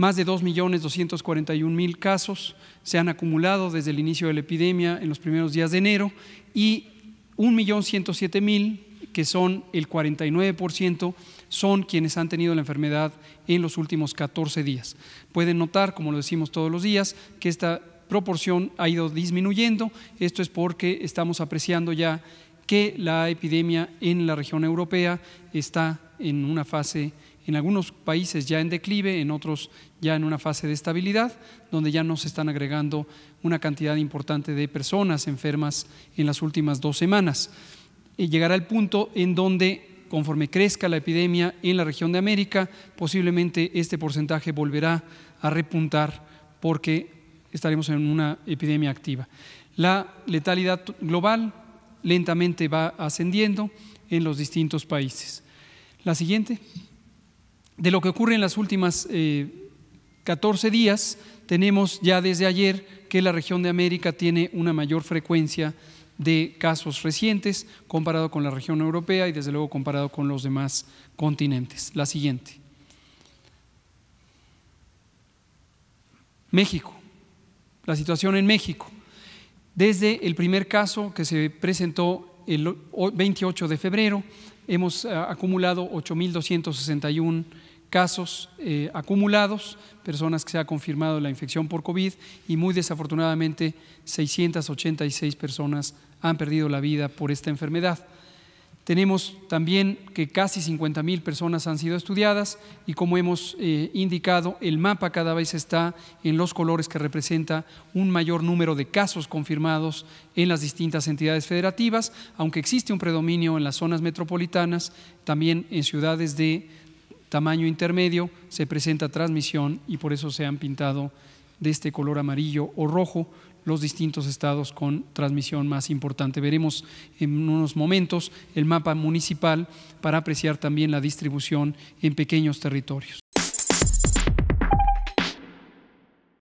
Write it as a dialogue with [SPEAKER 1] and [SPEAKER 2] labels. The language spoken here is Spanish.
[SPEAKER 1] Más de 2.241.000 casos se han acumulado desde el inicio de la epidemia en los primeros días de enero y 1.107.000, que son el 49%, son quienes han tenido la enfermedad en los últimos 14 días. Pueden notar, como lo decimos todos los días, que esta proporción ha ido disminuyendo. Esto es porque estamos apreciando ya que la epidemia en la región europea está en una fase, en algunos países ya en declive, en otros ya en una fase de estabilidad, donde ya no se están agregando una cantidad importante de personas enfermas en las últimas dos semanas. Llegará el punto en donde conforme crezca la epidemia en la región de América, posiblemente este porcentaje volverá a repuntar porque estaremos en una epidemia activa. La letalidad global lentamente va ascendiendo en los distintos países. La siguiente. De lo que ocurre en las últimas 14 eh, días, tenemos ya desde ayer que la región de América tiene una mayor frecuencia de casos recientes comparado con la región europea y desde luego comparado con los demás continentes. La siguiente. México. La situación en México. Desde el primer caso que se presentó el 28 de febrero, hemos eh, acumulado 8.261 casos eh, acumulados, personas que se ha confirmado la infección por COVID y muy desafortunadamente 686 personas han perdido la vida por esta enfermedad. Tenemos también que casi 50 mil personas han sido estudiadas y como hemos eh, indicado, el mapa cada vez está en los colores que representa un mayor número de casos confirmados en las distintas entidades federativas, aunque existe un predominio en las zonas metropolitanas, también en ciudades de tamaño intermedio se presenta transmisión y por eso se han pintado de este color amarillo o rojo los distintos estados con transmisión más importante. Veremos en unos momentos el mapa municipal para apreciar también la distribución en pequeños territorios.